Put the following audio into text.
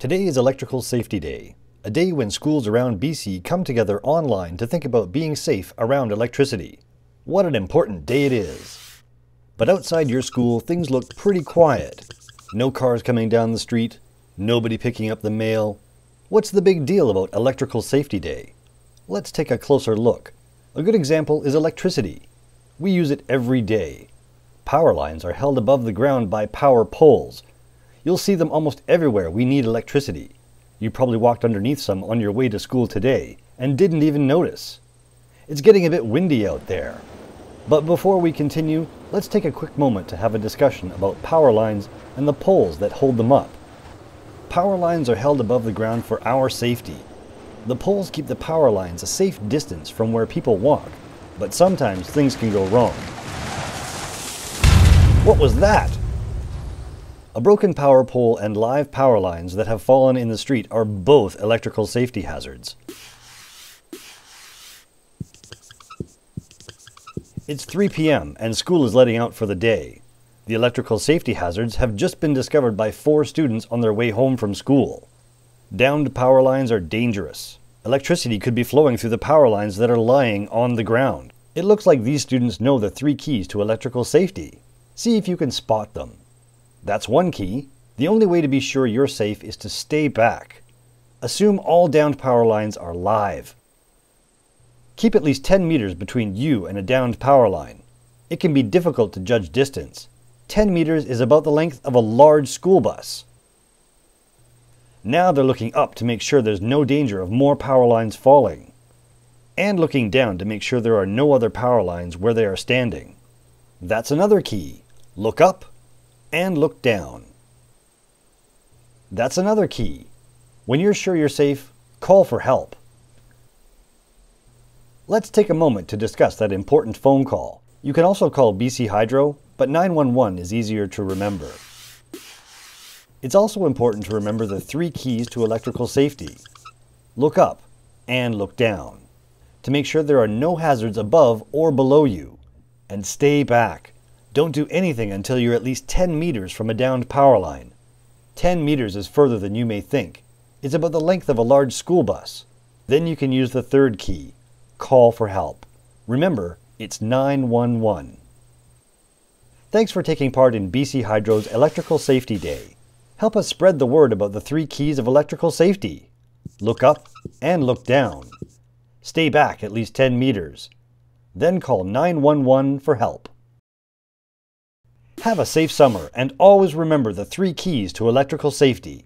Today is Electrical Safety Day, a day when schools around BC come together online to think about being safe around electricity. What an important day it is! But outside your school, things look pretty quiet. No cars coming down the street, nobody picking up the mail. What's the big deal about Electrical Safety Day? Let's take a closer look. A good example is electricity. We use it every day. Power lines are held above the ground by power poles, You'll see them almost everywhere we need electricity. You probably walked underneath some on your way to school today and didn't even notice. It's getting a bit windy out there. But before we continue, let's take a quick moment to have a discussion about power lines and the poles that hold them up. Power lines are held above the ground for our safety. The poles keep the power lines a safe distance from where people walk, but sometimes things can go wrong. What was that? A broken power pole and live power lines that have fallen in the street are both electrical safety hazards. It's 3 p.m. and school is letting out for the day. The electrical safety hazards have just been discovered by four students on their way home from school. Downed power lines are dangerous. Electricity could be flowing through the power lines that are lying on the ground. It looks like these students know the three keys to electrical safety. See if you can spot them. That's one key. The only way to be sure you're safe is to stay back. Assume all downed power lines are live. Keep at least 10 meters between you and a downed power line. It can be difficult to judge distance. 10 meters is about the length of a large school bus. Now they're looking up to make sure there's no danger of more power lines falling. And looking down to make sure there are no other power lines where they are standing. That's another key. Look up and look down. That's another key. When you're sure you're safe, call for help. Let's take a moment to discuss that important phone call. You can also call BC Hydro, but 911 is easier to remember. It's also important to remember the three keys to electrical safety. Look up and look down to make sure there are no hazards above or below you. And stay back. Don't do anything until you're at least 10 meters from a downed power line. 10 meters is further than you may think. It's about the length of a large school bus. Then you can use the third key, call for help. Remember, it's 911. Thanks for taking part in BC Hydro's Electrical Safety Day. Help us spread the word about the three keys of electrical safety. Look up and look down. Stay back at least 10 meters. Then call 911 for help. Have a safe summer and always remember the three keys to electrical safety.